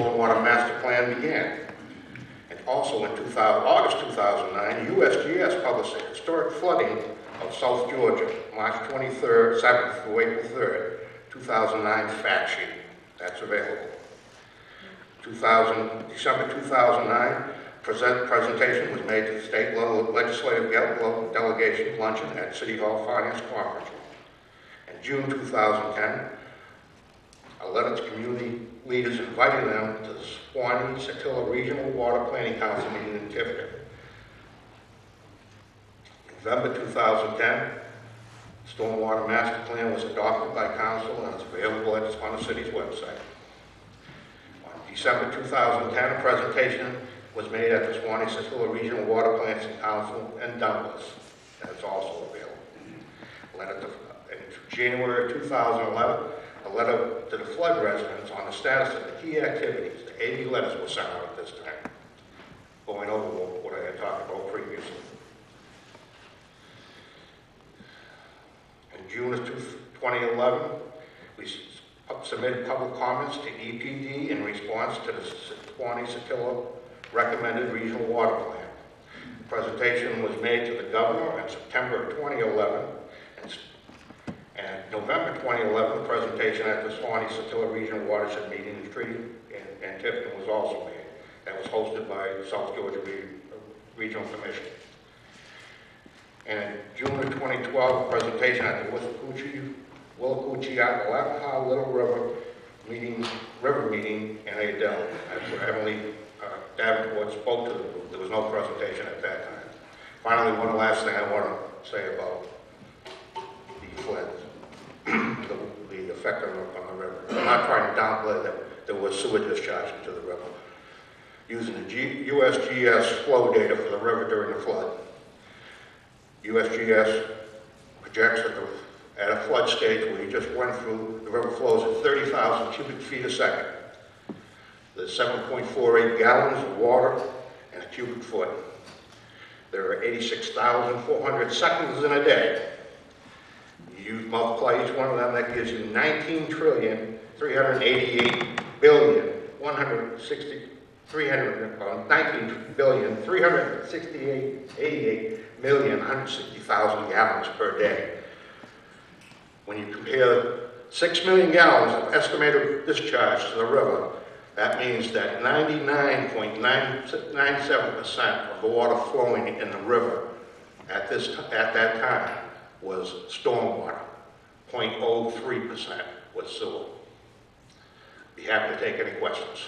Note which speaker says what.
Speaker 1: Stormwater Master Plan began. And also in 2000, August 2009, USGS published a historic flooding of South Georgia, March 23rd, 7th through April 3rd, 2009 fact sheet. That's available. 2000, December 2009, present, presentation was made to the state level legislative del- delegation luncheon at City Hall Finance Conference In June 2010, a letter to community leaders inviting them to the Suwannee Satilla Regional Water Planning Council meeting in Tifton. November 2010, Stormwater Master Plan was adopted by council and is available at- on the city's website. On December 2010, a presentation was made at the Suwannee Satilla Regional Water Plants and Council in Douglas. That's also available. Letter to, in January 2011, a letter to the flood residents on the status of the key activities. The 80 letters were sent out at this time, going over what I had talked about previously. In June of 2011, we submitted public comments to EPD in response to the Suwannee Satilla recommended regional water plan. The Presentation was made to the governor in September of 2011, and and November 2011, the presentation at the Suwannee Satilla Regional Watershed Meeting in Street in Tifton was also made. That was hosted by South Georgia Re- Regional Commission. And June of 2012, a presentation at the Withlacoochee, Willacoochee, Alapaha Little River meeting, river meeting in Adel. Where Emily uh, Davenport spoke to the group. There was no presentation at that time. Finally, one last thing I want to say about effect on the, on the river. I'm not trying to downplay that there was sewer discharge into the river. Using the G, USGS flow data for the river during the flood, USGS projects that the, at a flood stage where you just went through, the river flows at 30,000 cubic feet a second. There's 7.48 gallons of water in a cubic foot. There are 86,400 seconds in a day. You multiply each one of them, that gives you 19 trillion, 388 billion, 160, 300, uh, 19 billion, 368, 88 million, 160,000 gallons per day. When you compare 6 million gallons of estimated discharge to the river, that means that 99.97% of the water flowing in the river at this, at that time was stormwater. 0.03% was sewer. Be happy to take any questions.